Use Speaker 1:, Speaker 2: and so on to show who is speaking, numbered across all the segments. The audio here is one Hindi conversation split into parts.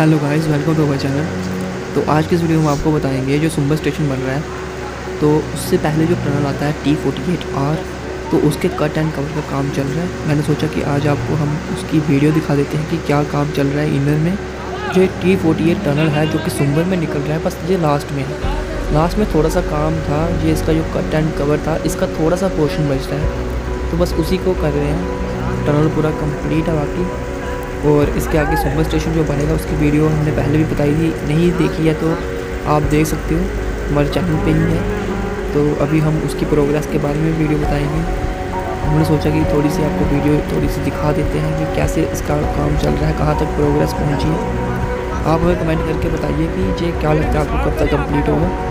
Speaker 1: Hello guys welcome to our channel तो आज के इस वीडियो में आपको बताएँगे जो सुंबर स्टेशन बन रहा है। तो उससे पहले जो टनल आता है टी फोर्टी एट आर तो उसके कट एंड कवर का काम चल रहा है। मैंने सोचा कि आज आपको हम उसकी वीडियो दिखा देते हैं कि क्या काम चल रहा है इनर में। जो टी फोर्टी एट टनल है जो कि सुंबर में निकल रहा है, बस ये लास्ट में है। लास्ट में थोड़ा सा काम था, ये इसका जो कट एंड कवर था, इसका थोड़ा सा पोर्शन बचता है। तो बस उसी को कर रहे हैं। टनल पूरा कंप्लीट है बाकी। और इसके आगे सुपर स्टेशन जो बनेगा, उसकी वीडियो हमने पहले भी बताई थी, नहीं देखी है तो आप देख सकते हो, हमारे चैनल पे ही है। तो अभी हम उसकी प्रोग्रेस के बारे में वीडियो बताएँगे। हमने सोचा कि थोड़ी सी आपको वीडियो थोड़ी सी दिखा देते हैं कि कैसे इसका काम चल रहा है, कहाँ तक प्रोग्रेस पहुँची है। आप हमें कमेंट करके बताइए कि ये क्या लगता है आपको कब तक कंप्लीट होगा।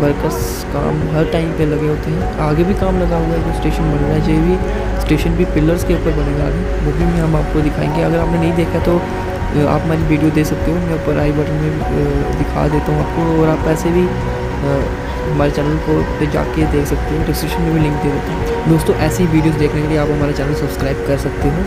Speaker 1: वर्कर्स काम हर टाइम पे लगे होते हैं। आगे भी काम लगा हुआ है, जो स्टेशन बन रहा है ये भी स्टेशन भी पिलर्स के ऊपर बनेगा आगे वो भी हम आपको दिखाएँगे। अगर आपने नहीं देखा तो आप हमारी वीडियो दे सकते हो। मैं ऊपर आई बटन में दिखा देता हूँ आपको। और आप ऐसे भी हमारे चैनल को पे जाके देख सकते हो। डिस्क्रिप्शन में भी लिंक दे देता हूँ। दोस्तों, ऐसी वीडियोस देखने के लिए आप हमारा चैनल सब्सक्राइब कर सकते हो।